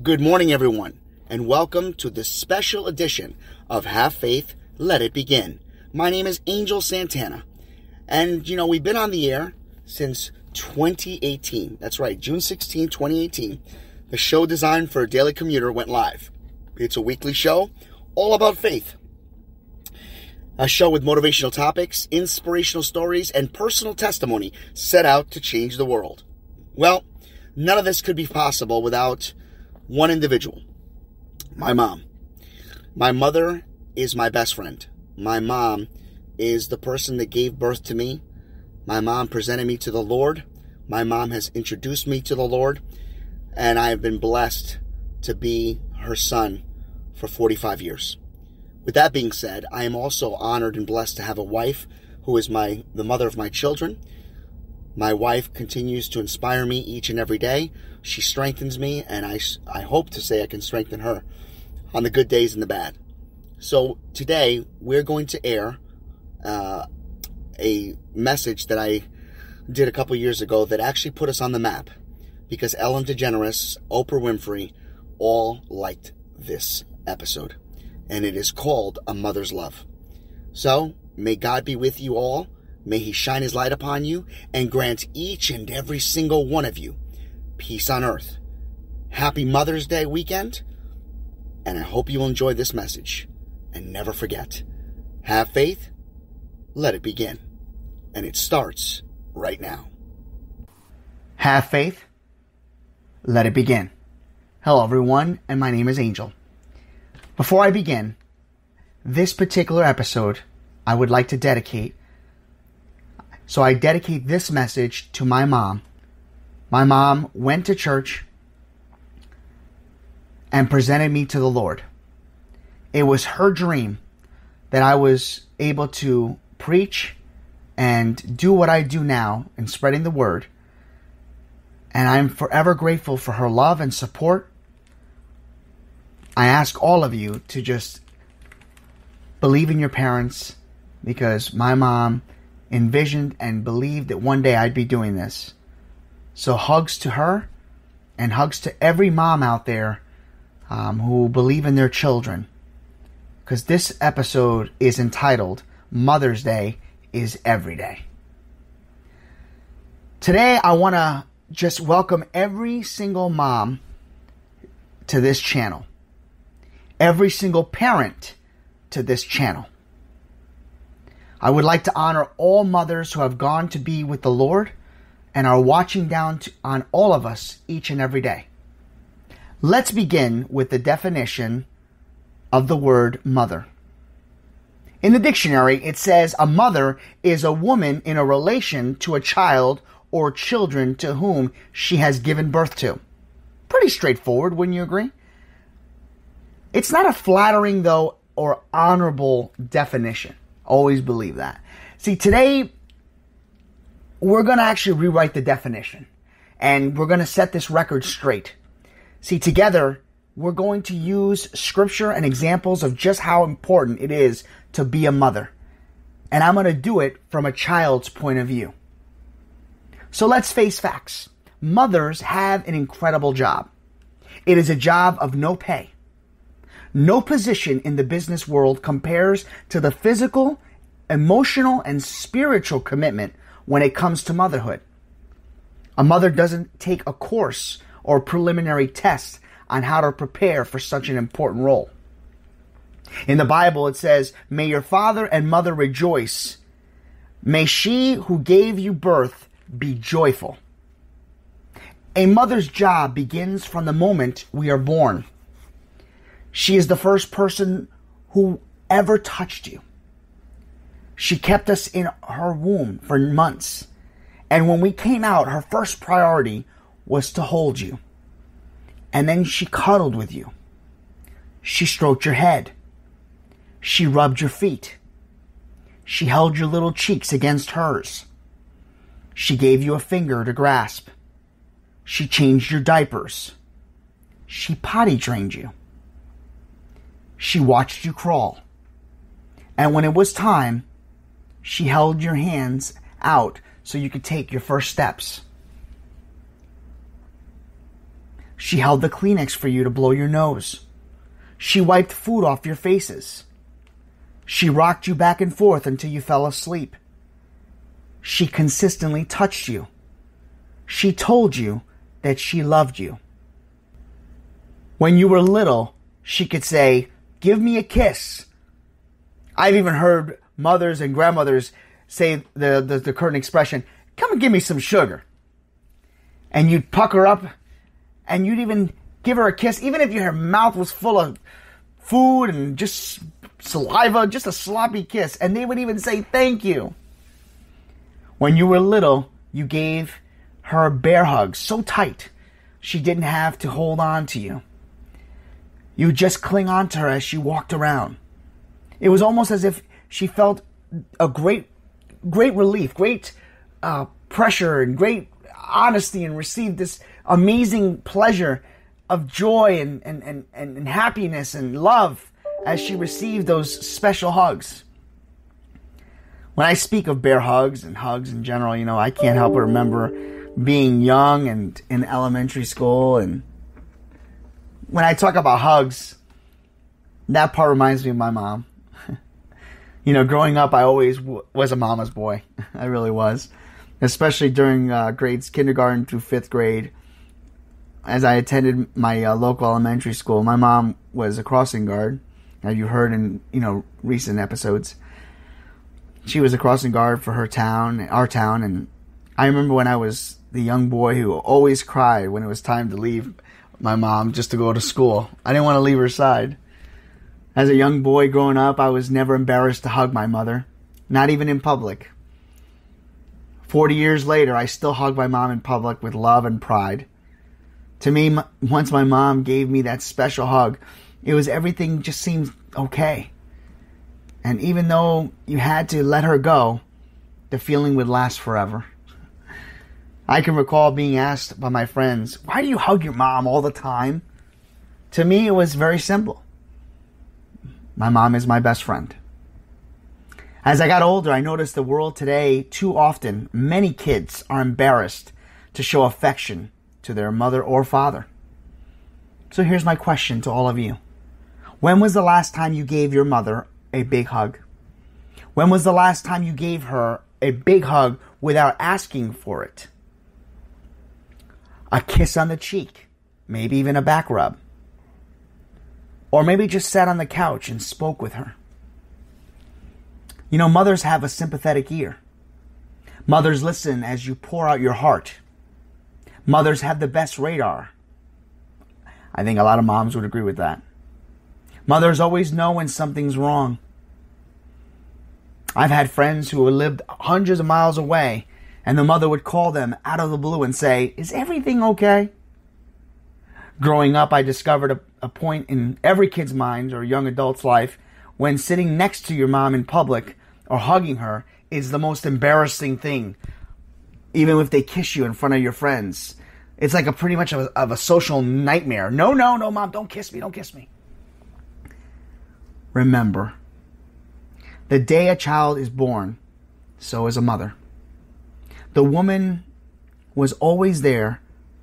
Good morning, everyone, and welcome to this special edition of Have Faith, Let It Begin. My name is Angel Santana, and you know, we've been on the air since 2018. That's right, June 16, 2018. The show designed for a daily commuter went live. It's a weekly show all about faith. A show with motivational topics, inspirational stories, and personal testimony set out to change the world. Well, none of this could be possible without one individual my mom. My mother is my best friend. My mom is the person that gave birth to me. My mom presented me to the Lord. My mom has introduced me to the Lord. And I have been blessed to be her son for 45 years. With that being said, I am also honored and blessed to have a wife who is my the mother of my children. My wife continues to inspire me each and every day. She strengthens me, and I, I hope to say I can strengthen her on the good days and the bad. So today we're going to air uh, a message that I did a couple years ago that actually put us on the map because Ellen DeGeneres, Oprah Winfrey, all liked this episode, and it is called A Mother's Love. So may God be with you all May he shine his light upon you and grant each and every single one of you peace on earth. Happy Mother's Day weekend, and I hope you'll enjoy this message. And never forget, have faith, let it begin. And it starts right now. Have faith, let it begin. Hello, everyone, and my name is Angel. Before I begin, this particular episode I would like to dedicate so I dedicate this message to my mom. My mom went to church and presented me to the Lord. It was her dream that I was able to preach and do what I do now in spreading the word. And I'm forever grateful for her love and support. I ask all of you to just believe in your parents because my mom envisioned and believed that one day I'd be doing this. So hugs to her and hugs to every mom out there um, who believe in their children. Because this episode is entitled Mother's Day is Every Day. Today, I want to just welcome every single mom to this channel, every single parent to this channel. I would like to honor all mothers who have gone to be with the Lord and are watching down to, on all of us each and every day. Let's begin with the definition of the word mother. In the dictionary, it says a mother is a woman in a relation to a child or children to whom she has given birth to. Pretty straightforward, wouldn't you agree? It's not a flattering, though, or honorable definition. Always believe that. See, today we're going to actually rewrite the definition and we're going to set this record straight. See, together we're going to use scripture and examples of just how important it is to be a mother. And I'm going to do it from a child's point of view. So let's face facts. Mothers have an incredible job. It is a job of no pay. No position in the business world compares to the physical, emotional, and spiritual commitment when it comes to motherhood. A mother doesn't take a course or preliminary test on how to prepare for such an important role. In the Bible, it says, May your father and mother rejoice. May she who gave you birth be joyful. A mother's job begins from the moment we are born. She is the first person who ever touched you. She kept us in her womb for months. And when we came out, her first priority was to hold you. And then she cuddled with you. She stroked your head. She rubbed your feet. She held your little cheeks against hers. She gave you a finger to grasp. She changed your diapers. She potty trained you. She watched you crawl. And when it was time, she held your hands out so you could take your first steps. She held the Kleenex for you to blow your nose. She wiped food off your faces. She rocked you back and forth until you fell asleep. She consistently touched you. She told you that she loved you. When you were little, she could say, Give me a kiss. I've even heard mothers and grandmothers say the, the, the current expression, Come and give me some sugar. And you'd pucker up and you'd even give her a kiss, even if your mouth was full of food and just saliva, just a sloppy kiss. And they would even say, Thank you. When you were little, you gave her a bear hug so tight she didn't have to hold on to you. You just cling on to her as she walked around. It was almost as if she felt a great, great relief, great uh, pressure, and great honesty, and received this amazing pleasure of joy and, and, and, and happiness and love as she received those special hugs. When I speak of bear hugs and hugs in general, you know, I can't help but remember being young and in elementary school. And when I talk about hugs, that part reminds me of my mom. You know, growing up, I always w- was a mama's boy. I really was, especially during uh, grades kindergarten through fifth grade. As I attended my uh, local elementary school, my mom was a crossing guard, as you heard in you know recent episodes. She was a crossing guard for her town, our town, and I remember when I was the young boy who always cried when it was time to leave my mom just to go to school. I didn't want to leave her side. As a young boy growing up, I was never embarrassed to hug my mother, not even in public. Forty years later, I still hug my mom in public with love and pride. To me, once my mom gave me that special hug, it was everything just seemed okay. And even though you had to let her go, the feeling would last forever. I can recall being asked by my friends, Why do you hug your mom all the time? To me, it was very simple. My mom is my best friend. As I got older, I noticed the world today, too often, many kids are embarrassed to show affection to their mother or father. So here's my question to all of you When was the last time you gave your mother a big hug? When was the last time you gave her a big hug without asking for it? a kiss on the cheek, maybe even a back rub. Or maybe just sat on the couch and spoke with her. You know, mothers have a sympathetic ear. Mothers listen as you pour out your heart. Mothers have the best radar. I think a lot of moms would agree with that. Mothers always know when something's wrong. I've had friends who lived hundreds of miles away and the mother would call them out of the blue and say, Is everything okay? Growing up, I discovered a, point in every kid's mind or young adult's life when sitting next to your mom in public or hugging her is the most embarrassing thing, even if they kiss you in front of your friends. It's like a pretty much of a, of a social nightmare. No, no, no, mom, don't kiss me, don't kiss me. Remember, the day a child is born, so is a mother. The woman was always there,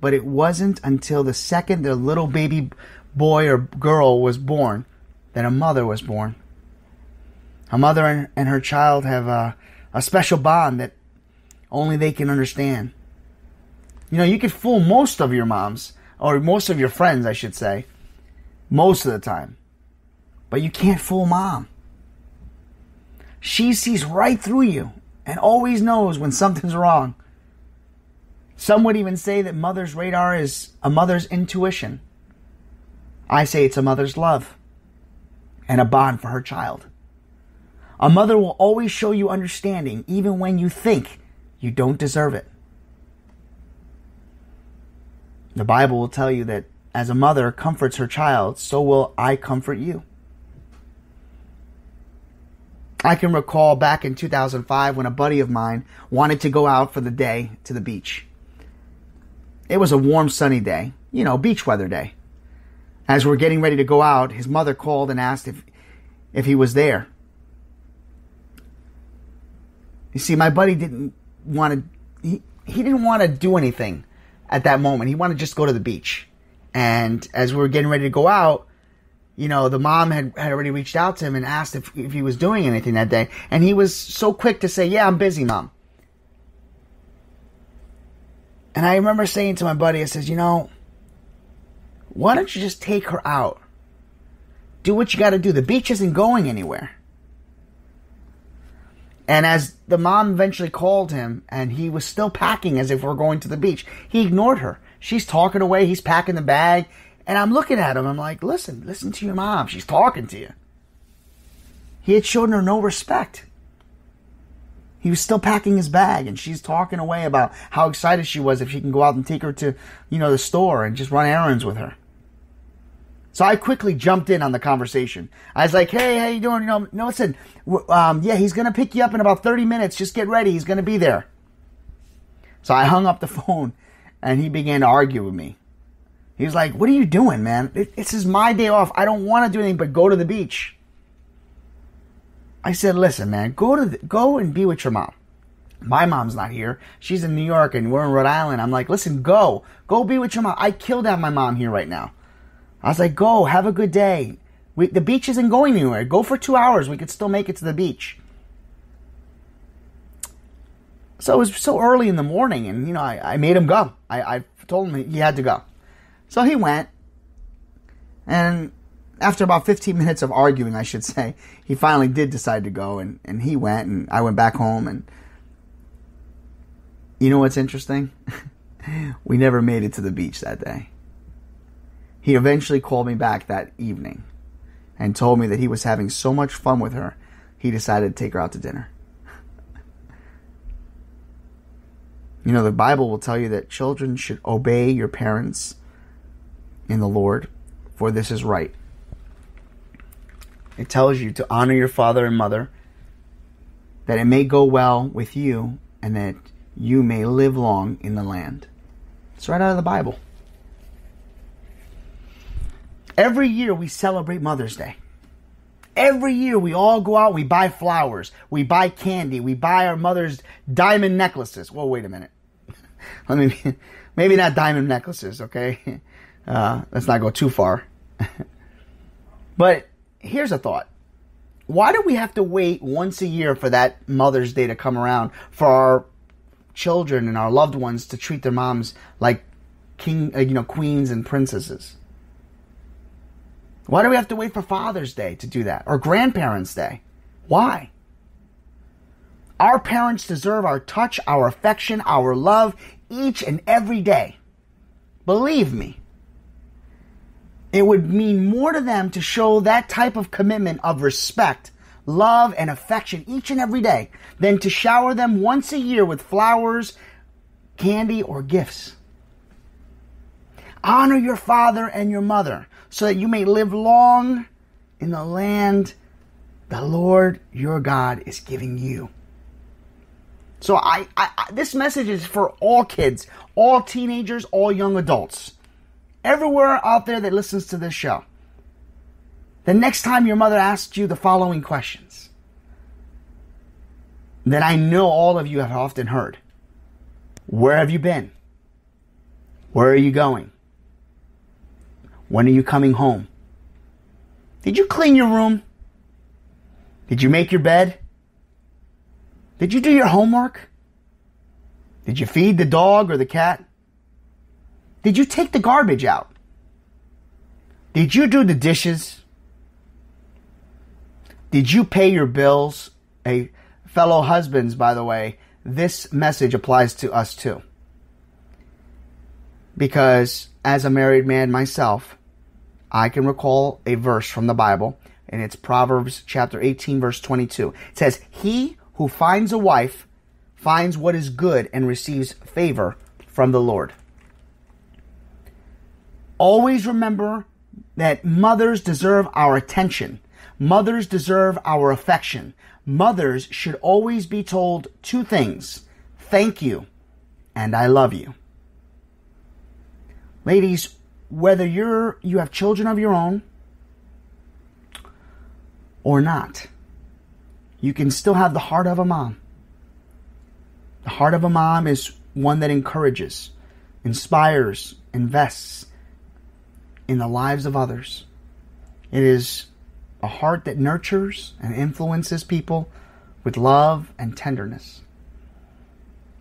but it wasn't until the second the little baby boy or girl was born that a mother was born. A mother and her child have a, a special bond that only they can understand. You know, you could fool most of your moms, or most of your friends, I should say, most of the time. But you can't fool mom. She sees right through you and always knows when something's wrong. Some would even say that mother's radar is a mother's intuition. I say it's a mother's love and a bond for her child. A mother will always show you understanding even when you think you don't deserve it. The Bible will tell you that as a mother comforts her child, so will I comfort you. I can recall back in 2005 when a buddy of mine wanted to go out for the day to the beach. It was a warm, sunny day, you know, beach weather day. As we're getting ready to go out, his mother called and asked if, if he was there. You see, my buddy didn't want to, he, he didn't want to do anything at that moment. He wanted to just go to the beach. And as we were getting ready to go out, you know, the mom had, had already reached out to him and asked if, if he was doing anything that day. And he was so quick to say, Yeah, I'm busy, mom. And I remember saying to my buddy, I says, You know, why don't you just take her out? Do what you got to do. The beach isn't going anywhere. And as the mom eventually called him and he was still packing as if we're going to the beach, he ignored her. She's talking away, he's packing the bag, and I'm looking at him. I'm like, listen, listen to your mom. She's talking to you. He had shown her no respect. He was still packing his bag and she's talking away about how excited she was if she can go out and take her to, you know, the store and just run errands with her. So I quickly jumped in on the conversation. I was like, "Hey, how you doing? You know, no, listen, um, yeah, he's gonna pick you up in about thirty minutes. Just get ready. He's gonna be there." So I hung up the phone, and he began to argue with me. He was like, "What are you doing, man? This is my day off. I don't want to do anything but go to the beach." I said, "Listen, man, go to the, go and be with your mom." My mom's not here. She's in New York and we're in Rhode Island. I'm like, "Listen, go. Go be with your mom. I killed have my mom here right now." I was like, go, have a good day. We, the beach isn't going anywhere. Go for two hours. We could still make it to the beach. So it was so early in the morning, and you know, I, I made him go. I, I told him he had to go. So he went, and after about 15 minutes of arguing, I should say, he finally did decide to go, and, and he went, and I went back home, and you know what's interesting? we never made it to the beach that day. He eventually called me back that evening and told me that he was having so much fun with her, he decided to take her out to dinner. you know, the Bible will tell you that children should obey your parents in the Lord, for this is right. It tells you to honor your father and mother, that it may go well with you, and that you may live long in the land. It's right out of the Bible. Every year we celebrate Mother's Day. Every year we all go out, we buy flowers, we buy candy, we buy our mother's diamond necklaces. Well, wait a minute. Let me, maybe not diamond necklaces, okay? Uh, let's not go too far. but here's a thought. Why do we have to wait once a year for that Mother's Day to come around for our children and our loved ones to treat their moms like king, uh, you know, queens and princesses? Why do we have to wait for Father's Day to do that? Or Grandparents' Day? Why? Our parents deserve our touch, our affection, our love each and every day. Believe me. It would mean more to them to show that type of commitment of respect, love, and affection each and every day than to shower them once a year with flowers, candy, or gifts. Honor your father and your mother so that you may live long in the land the Lord your God is giving you. So I, I, I, this message is for all kids, all teenagers, all young adults. Everywhere out there that listens to this show. The next time your mother asks you the following questions that I know all of you have often heard. Where have you been? Where are you going? When are you coming home? Did you clean your room? Did you make your bed? Did you do your homework? Did you feed the dog or the cat? Did you take the garbage out? Did you do the dishes? Did you pay your bills? A fellow husbands, by the way, this message applies to us too. Because as a married man myself, I can recall a verse from the Bible, and it's Proverbs chapter 18, verse 22. It says, He who finds a wife finds what is good and receives favor from the Lord. Always remember that mothers deserve our attention. Mothers deserve our affection. Mothers should always be told two things thank you and I love you. Ladies, whether you're you have children of your own or not, you can still have the heart of a mom. The heart of a mom is one that encourages, inspires, invests, in the lives of others. It is a heart that nurtures and influences people with love and tenderness.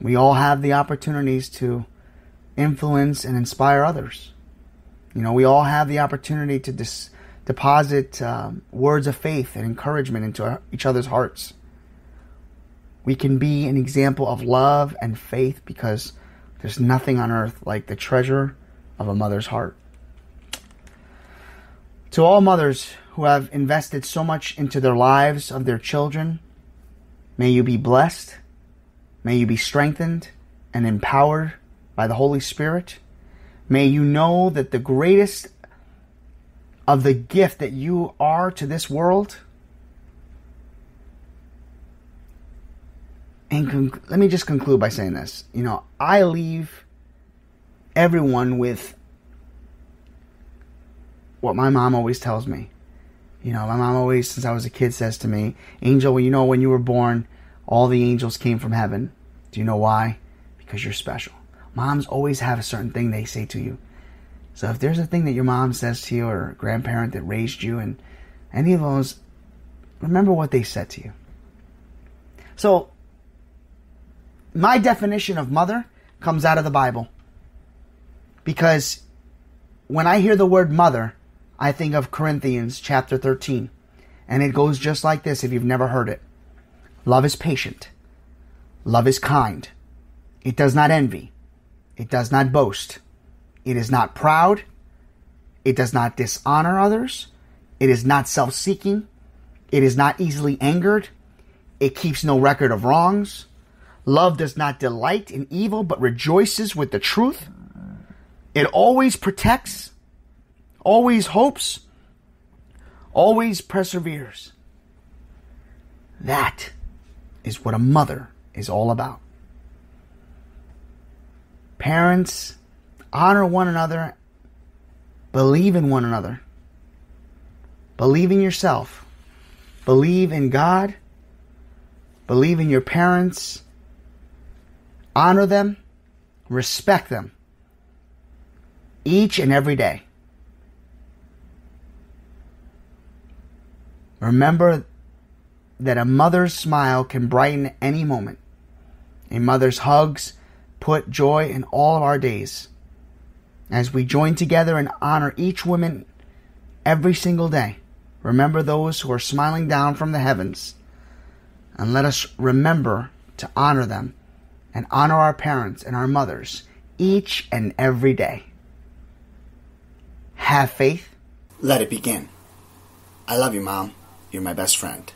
We all have the opportunities to influence and inspire others. You know, we all have the opportunity to dis- deposit um, words of faith and encouragement into our, each other's hearts. We can be an example of love and faith because there's nothing on earth like the treasure of a mother's heart. To all mothers who have invested so much into their lives of their children, may you be blessed, may you be strengthened and empowered by the Holy Spirit. May you know that the greatest of the gift that you are to this world. And con- let me just conclude by saying this. You know, I leave everyone with what my mom always tells me. You know, my mom always, since I was a kid, says to me, Angel, you know, when you were born, all the angels came from heaven. Do you know why? Because you're special. Moms always have a certain thing they say to you. So if there's a thing that your mom says to you or grandparent that raised you and any of those, remember what they said to you. So my definition of mother comes out of the Bible. Because when I hear the word mother, I think of Corinthians chapter 13. And it goes just like this if you've never heard it. Love is patient. Love is kind. It does not envy. It does not boast. It is not proud. It does not dishonor others. It is not self seeking. It is not easily angered. It keeps no record of wrongs. Love does not delight in evil, but rejoices with the truth. It always protects, always hopes, always perseveres. That is what a mother is all about. Parents, honor one another, believe in one another, believe in yourself, believe in God, believe in your parents, honor them, respect them each and every day. Remember that a mother's smile can brighten any moment. A mother's hugs put joy in all of our days. As we join together and honor each woman every single day, remember those who are smiling down from the heavens. And let us remember to honor them and honor our parents and our mothers each and every day. Have faith. Let it begin. I love you, Mom. You're my best friend.